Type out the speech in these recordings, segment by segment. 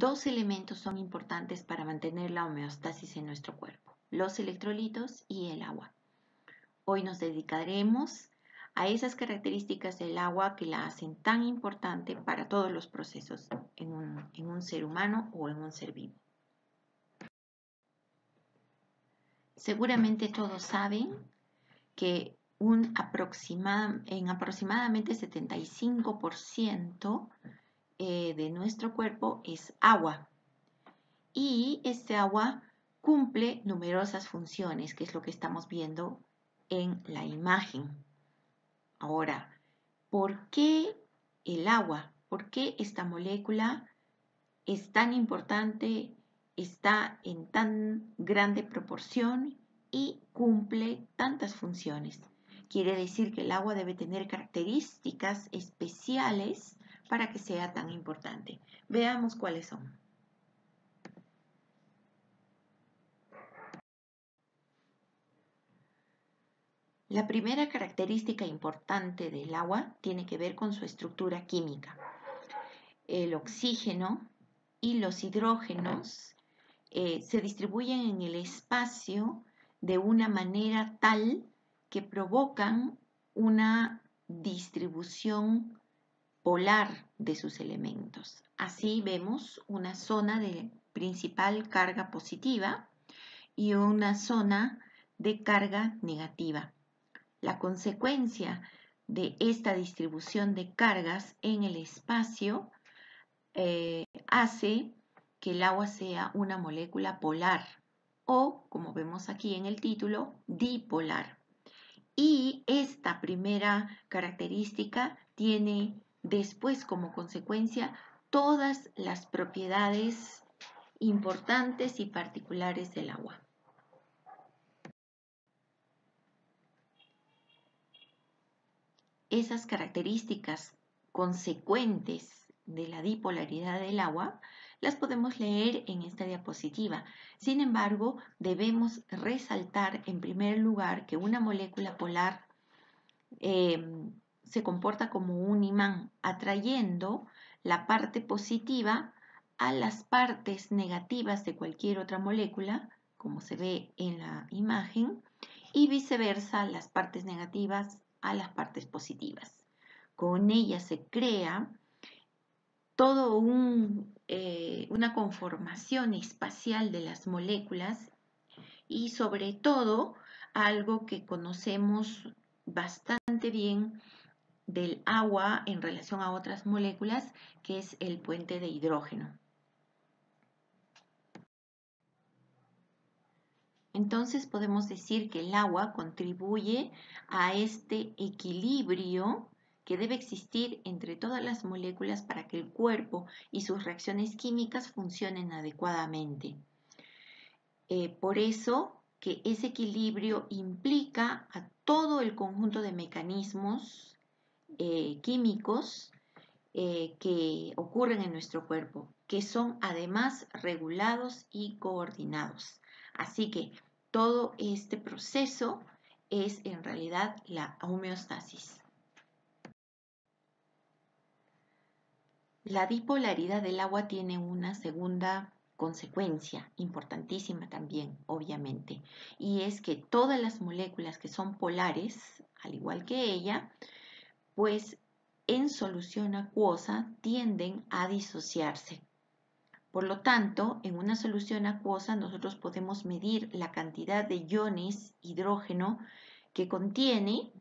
Dos elementos son importantes para mantener la homeostasis en nuestro cuerpo, los electrolitos y el agua. Hoy nos dedicaremos a esas características del agua que la hacen tan importante para todos los procesos en un, ser humano o en un ser vivo. Seguramente todos saben que un en aproximadamente 75% eh, de nuestro cuerpo es agua. Y este agua cumple numerosas funciones, que es lo que estamos viendo en la imagen. Ahora, ¿por qué el agua? ¿Por qué esta molécula es tan importante, está en tan grande proporción y cumple tantas funciones? Quiere decir que el agua debe tener características especiales para que sea tan importante. Veamos cuáles son. La primera característica importante del agua tiene que ver con su estructura química. El oxígeno y los hidrógenos eh, se distribuyen en el espacio de una manera tal que provocan una distribución polar de sus elementos. Así vemos una zona de principal carga positiva y una zona de carga negativa. La consecuencia de esta distribución de cargas en el espacio eh, hace que el agua sea una molécula polar o, como vemos aquí en el título, dipolar. Y esta primera característica tiene después como consecuencia todas las propiedades importantes y particulares del agua. Esas características consecuentes de la dipolaridad del agua las podemos leer en esta diapositiva. Sin embargo, debemos resaltar en primer lugar que una molécula polar eh, se comporta como un imán, atrayendo la parte positiva a las partes negativas de cualquier otra molécula, como se ve en la imagen, y viceversa las partes negativas a las partes positivas. Con ella se crea todo eh, una conformación espacial de las moléculas y sobre todo algo que conocemos bastante bien del agua en relación a otras moléculas, que es el puente de hidrógeno. Entonces podemos decir que el agua contribuye a este equilibrio que debe existir entre todas las moléculas para que el cuerpo y sus reacciones químicas funcionen adecuadamente. Eh, por eso que ese equilibrio implica a todo el conjunto de mecanismos eh, químicos eh, que ocurren en nuestro cuerpo, que son además regulados y coordinados. Así que todo este proceso es en realidad la homeostasis. La bipolaridad del agua tiene una segunda consecuencia importantísima también, obviamente, y es que todas las moléculas que son polares, al igual que ella, pues en solución acuosa tienden a disociarse. Por lo tanto, en una solución acuosa nosotros podemos medir la cantidad de iones hidrógeno que contiene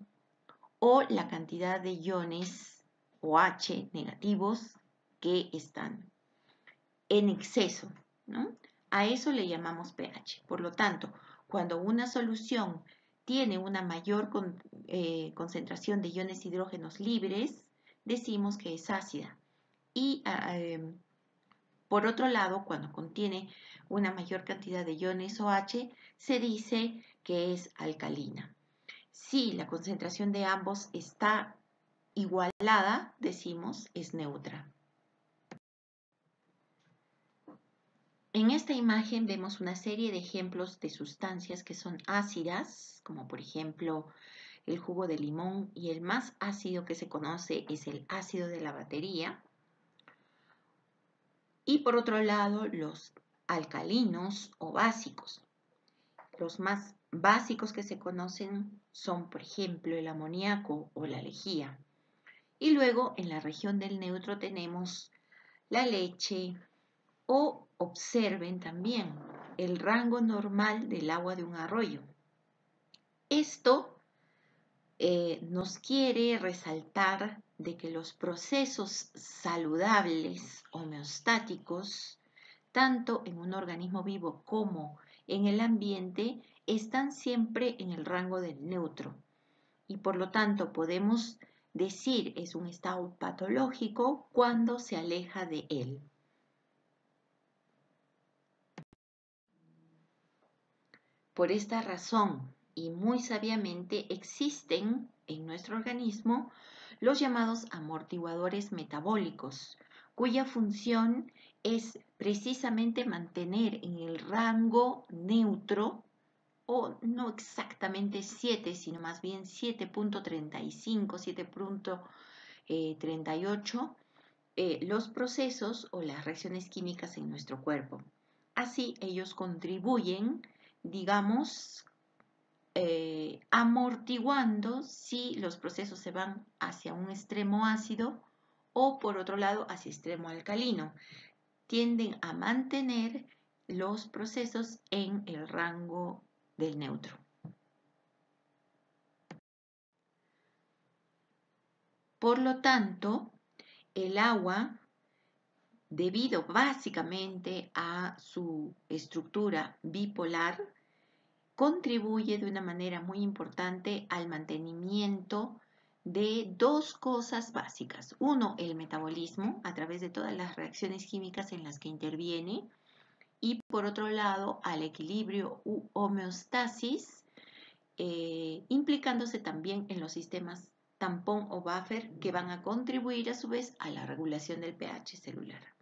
o la cantidad de iones OH negativos que están en exceso. A eso le llamamos pH. Por lo tanto, cuando una solución tiene una mayor eh, concentración de iones hidrógenos libres, decimos que es ácida. Y ah, em, por otro lado, cuando contiene una mayor cantidad de iones OH, se dice que es alcalina. Si la concentración de ambos está igualada, decimos es neutra. En esta imagen vemos una serie de ejemplos de sustancias que son ácidas, como por ejemplo el jugo de limón y el más ácido que se conoce es el ácido de la batería. Y por otro lado, los alcalinos o básicos. Los más básicos que se conocen son, por ejemplo, el amoníaco o la lejía. Y luego en la región del neutro tenemos la leche o observen también el rango normal del agua de un arroyo. Esto eh, nos quiere resaltar de que los procesos saludables homeostáticos, tanto en un organismo vivo como en el ambiente, están siempre en el rango del neutro. Y por lo tanto podemos decir es un estado patológico cuando se aleja de él. Por esta razón, y muy sabiamente, existen en nuestro organismo los llamados amortiguadores metabólicos, cuya función es precisamente mantener en el rango neutro o no exactamente 7, sino más bien 7.35, 7.38, eh, los procesos o las reacciones químicas en nuestro cuerpo. Así ellos contribuyen, digamos, eh, amortiguando si los procesos se van hacia un extremo ácido o por otro lado hacia extremo alcalino. Tienden a mantener los procesos en el rango del neutro. Por lo tanto, el agua, debido básicamente a su estructura bipolar, contribuye de una manera muy importante al mantenimiento de dos cosas básicas. Uno, el metabolismo, a través de todas las reacciones químicas en las que interviene, y por otro lado al equilibrio u homeostasis, eh, implicándose también en los sistemas tampón o buffer que van a contribuir a su vez a la regulación del pH celular.